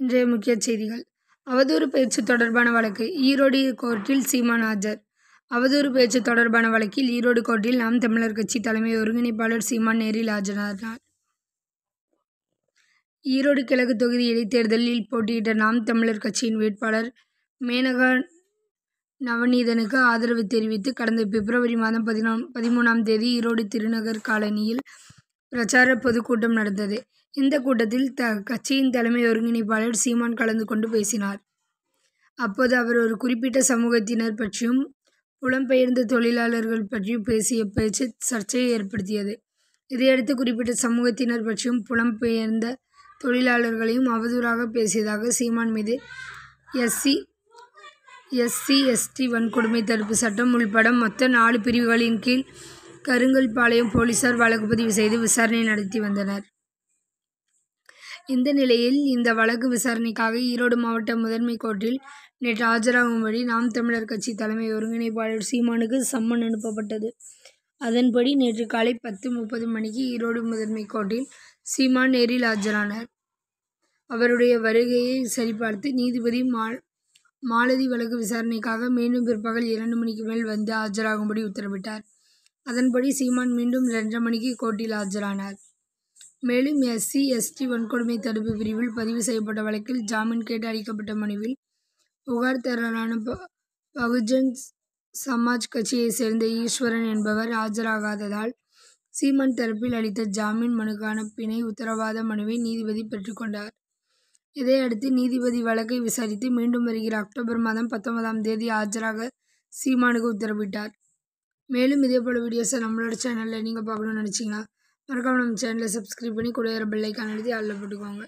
இன்றைய முக்கிய செய்திகள் அவதூறு பேச்சு தொடர்பான வழக்கு ஈரோடு கோர்ட்டில் சீமான் ஆஜர் அவதூறு பேச்சு தொடர்பான வழக்கில் ஈரோடு கோர்ட்டில் நாம் தமிழர் கட்சி தலைமை ஒருங்கிணைப்பாளர் சீமான் நேரில் ஆஜரானார். ஈரோடு கிழக்கு தொகுதி இடைத்தேர்தலில் போட்டியிட்ட நாம் தமிழர் கட்சியின் வேட்பாளர் மேனகா நவநீதனுக்கு ஆதரவு தெரிவித்து கடந்த பிப்ரவரி மாதம் பதிமூணாம் தேதி ஈரோடு திருநகர் காலனியில் பிரச்சார பொதுக்கூட்டம் நடந்தது. இந்த கூட்டத்தில் த கட்சியின் தலைமை ஒருங்கிணைப்பாளர் சீமான் கலந்து கொண்டு பேசினார். அப்போது அவர் ஒரு குறிப்பிட்ட சமூகத்தினர் பற்றியும் புலம்பெயர்ந்த தொழிலாளர்கள் பற்றியும் பேசிய பேச்சு சர்ச்சையை ஏற்படுத்தியது. இதையடுத்து குறிப்பிட்ட சமூகத்தினர் பற்றியும் புலம்பெயர்ந்த தொழிலாளர்களையும் அவதூறாக பேசியதாக சீமான் மீது எஸ்சி எஸ்சி எஸ்டி வன்கொடுமை தடுப்பு சட்டம் உள்பட மொத்த நாலு பிரிவுகளின் கீழ் கருங்கல்பாளையம் போலீசார் வழக்கு பதிவு செய்து விசாரணை நடத்தி வந்தனர். இந்த நிலையில் இந்த வழக்கு விசாரணைக்காக ஈரோடு மாவட்ட முதன்மை கோர்ட்டில் நேற்று ஆஜராகும்படி நாம் தமிழர் கட்சி தலைமை ஒருங்கிணைப்பாளர் சீமானுக்கு சம்மன் அனுப்பப்பட்டது. அதன்படி நேற்று காலை பத்து முப்பது மணிக்கு ஈரோடு முதன்மை கோர்ட்டில் சீமான் நேரில் ஆஜரானார். அவருடைய வருகையை சரிபார்த்து நீதிபதி மாலதி வழக்கு விசாரணைக்காக மீண்டும் பிற்பகல் இரண்டு மணிக்கு மேல் வந்து ஆஜராகும்படி உத்தரவிட்டார். அதன்படி சீமான் மீண்டும் இரண்டரை மணிக்கு கோர்ட்டில் ஆஜரானார். மேலும் எஸ்சி எஸ்டி வன்கொடுமை தடுப்பு பிரிவில் பதிவு செய்யப்பட்ட வழக்கில் ஜாமீன் கேட்டு அளிக்கப்பட்ட மனுவில் புகார்தாரரான பகுஜன் சமாஜ் கட்சியை சேர்ந்த ஈஸ்வரன் என்பவர் ஆஜராகாததால் சீமான் தரப்பில் அளித்த ஜாமீன் மனுக்கான பிணை உத்தரவாத மனுவை நீதிபதி பெற்றுக்கொண்டார் இதையடுத்து நீதிபதி வழக்கை விசாரித்து மீண்டும் வருகிற அக்டோபர் மாதம் பத்தொன்பதாம் தேதி ஆஜராக சீமானுக்கு உத்தரவிட்டார். மேலும் இதே போல் வீடியோஸை நம்மளோட சேனலில் நீங்கள் பார்க்கணும்னு நினச்சிங்கன்னா மறக்காம நம்ம சேனலை சப்ஸ்கிரைப் பண்ணி கூட வர பெல் ஐகான் அழுத்தி போட்டுக்கோங்க.